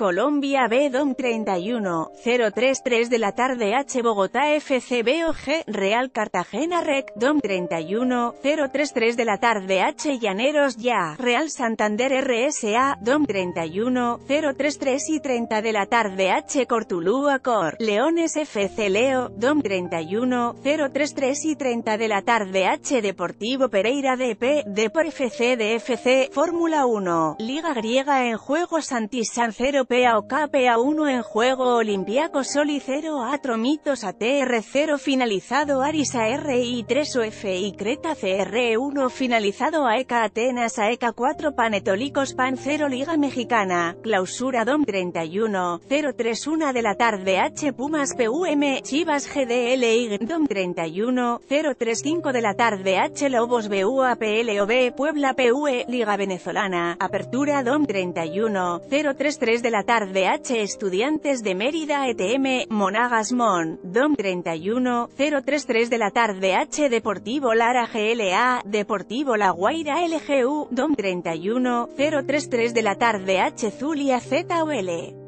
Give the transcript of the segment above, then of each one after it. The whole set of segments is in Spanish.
Colombia B DOM 31, 033 de la tarde H Bogotá FC BOG, Real Cartagena Rec, DOM 31, 033 de la tarde H Llaneros Ya, Real Santander RSA, DOM 31, 033 y 30 de la tarde H Cortulúa Cor, Leones FC Leo, DOM 31, 033 y 30 de la tarde H Deportivo Pereira DP, Depor FC DFC, Fórmula 1, Liga Griega en juego Santisan 0 PA o KPA 1 en juego Olimpiaco Soli 0 Atromitos ATR 0 finalizado Arisa RI 3 OFI Creta CR 1 finalizado AECA Atenas AECA 4 Panetolicos Pan 0 Liga Mexicana, Clausura DOM 31, 031 de la tarde H Pumas PUM, Chivas GDLY DOM 31, 035 de la tarde H Lobos BUA PLOB Puebla PUE, Liga Venezolana, Apertura DOM 31, 033 de la tarde H Estudiantes de Mérida ETM, Monagas Mon, DOM 31, 033 de la tarde H Deportivo Lara GLA, Deportivo La Guaira LGU, DOM 31, 033 de la tarde H Zulia ZOL.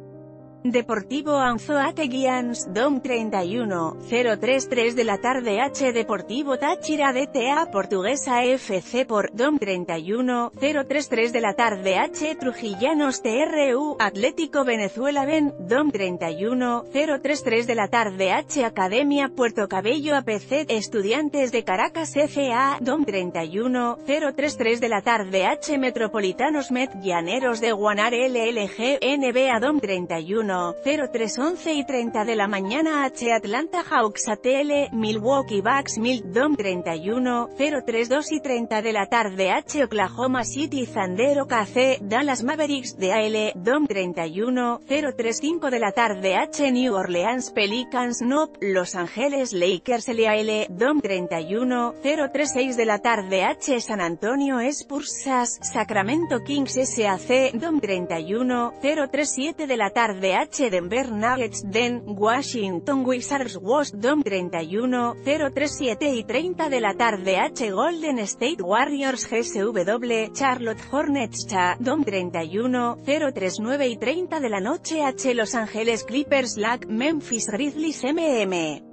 Deportivo Anzoátegui DOM 31, 033 de la tarde H Deportivo Táchira DTA Portuguesa FC por DOM 31, 033 de la tarde H Trujillanos TRU Atlético Venezuela Ben, DOM 31, 033 de la tarde H Academia Puerto Cabello APC Estudiantes de Caracas FA DOM 31, 033 de la tarde H Metropolitanos Met Llaneros de Guanar LLG NBA DOM 31, 0311 y 30 de la mañana H Atlanta Hawks ATL, Milwaukee Bucks Milk Dom 31, 032 y 30 de la tarde H Oklahoma City Thunder OKC, Dallas Mavericks de AL, Dom 31, 035 de la tarde H New Orleans Pelicans NOP, Los Ángeles Lakers LAL, Dom 31, 036 de la tarde H San Antonio Spursas, Sacramento Kings SAC, Dom 31, 037 de la tarde H Denver Nuggets Den, Washington Wizards West Dom 31, 037 y 30 de la tarde H Golden State Warriors GSW, Charlotte Hornets Cha, Dom 31, 039 y 30 de la noche H Los Angeles Clippers LAC, Memphis Grizzlies MM.